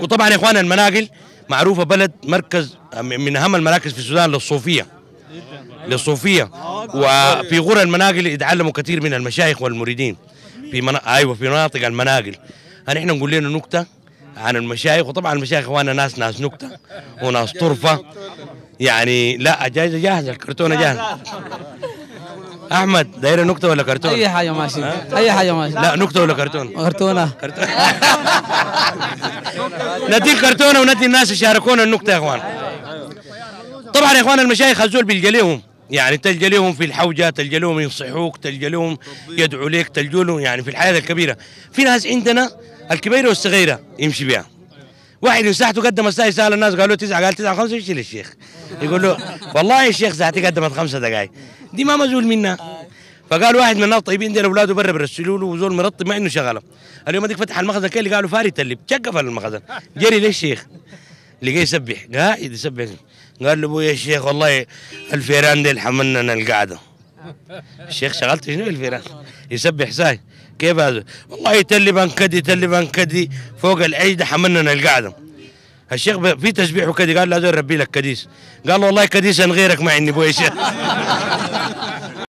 وطبعا يا إخوان المناقل معروفة بلد مركز من أهم المراكز في السودان للصوفية. للصوفية. وفي غرى المناقل يتعلموا كثير من المشايخ والمريدين. في منا... أيوه في مناطق المناقل. إحنا نقول لنا نكتة عن المشايخ. وطبعا المشايخ اخواننا ناس ناس نكتة وناس طرفة. يعني لا جاهزة جاهزة الكرتونة جاهزة. أحمد دايرة نكتة ولا كرتون؟ أي حاجة ماشي. أي حاجة ماشي. لا نكتة ولا كرتون؟ كرتونة. كرتون. ندي الكرتونه وندي الناس يشاركونا النكتة يا إخوان. طبعا يا إخوان المشايخ هزول بيلقى لهم يعني تلقى لهم في الحوجة تلقى لهم ينصحوك تلقى لهم يدعوا لك تلقى لهم يعني في الحياة الكبيرة. في ناس عندنا الكبيرة والصغيرة يمشي بها واحد مساحته قدم الساعة يسال الناس قالوا تسعة قال تسعة خمسه يمشي للشيخ يقول له والله يا شيخ ساعتي قدمت خمسة دقائق دي ما مزول منها فقال واحد من الناس طيبين دي أولاده برا بيرسلوا له وزول مرطب ما إنه شغلة. اليوم ديك فتح المخزن كان قالوا فاري تلب شقف المخزن. جري للشيخ لقيه يسبح. قاعد يسبح. قال له أبويا الشيخ والله الفيران دي حملنا القعدة. الشيخ شغلت شنو الفيران؟ يسبح ساي. كيف هذا؟ والله تلب انكدي تلب انكدي فوق العيدة حملنا القعدة. الشيخ في تسبيح وكدي قال له هذول ربي لك كديس. قال له والله كديس غيرك ما عندي أبويا الشيخ